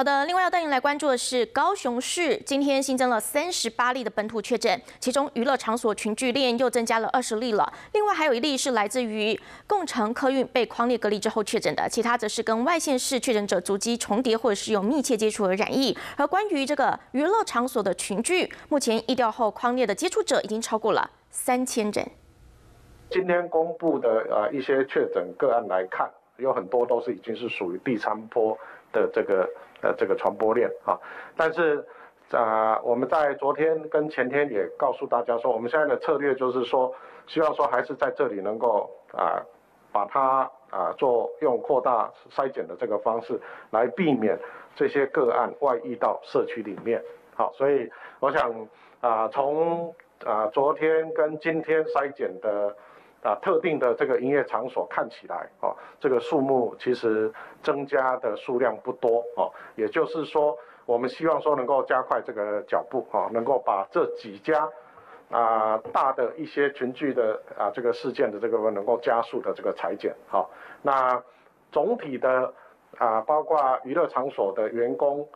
好的，另外要带您来关注的是高雄市今天新增了三十八例的本土确诊，其中娱乐场所群聚链又增加了二十例了。另外还有一例是来自于共乘客运被框列隔离之后确诊的，其他则是跟外县市确诊者足迹重叠或者是有密切接触而染疫。而关于这个娱乐场所的群聚，目前疫调后框列的接触者已经超过了三千人。今天公布的呃一些确诊个案来看，有很多都是已经是属于第三波的这个。呃，这个传播链啊，但是啊，我们在昨天跟前天也告诉大家说，我们现在的策略就是说，希望说还是在这里能够啊，把它啊做用扩大筛检的这个方式来避免这些个案外溢到社区里面。好，所以我想啊，从啊昨天跟今天筛检的。啊，特定的这个营业场所看起来，哦，这个数目其实增加的数量不多，哦，也就是说，我们希望说能够加快这个脚步，哦，能够把这几家啊大的一些群聚的啊这个事件的这个能够加速的这个裁剪，好，那总体的啊包括娱乐场所的员工。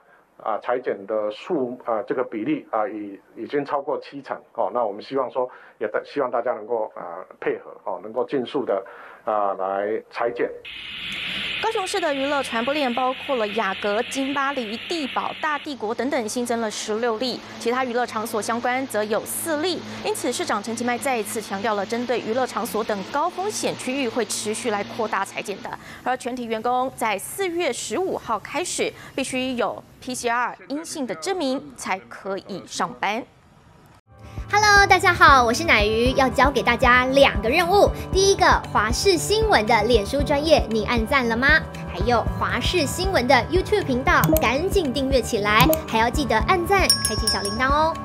啊，裁剪的数啊，这个比例啊，已已经超过七成哦。那我们希望说，也希望大家能够啊配合哦，能够尽速的啊来裁剪。高雄市的娱乐传播链包括了雅阁、金巴黎、地堡、大帝国等等，新增了十六例，其他娱乐场所相关则有四例。因此，市长陈其迈再一次强调了，针对娱乐场所等高风险区域，会持续来扩大裁剪的。而全体员工在四月十五号开始，必须有 PCR 阴性的证明才可以上班。Hello，大家好，我是奶鱼，要教给大家两个任务。第一个，华视新闻的脸书专业，你按赞了吗？还有华视新闻的 YouTube 频道，赶紧订阅起来，还要记得按赞，开启小铃铛哦。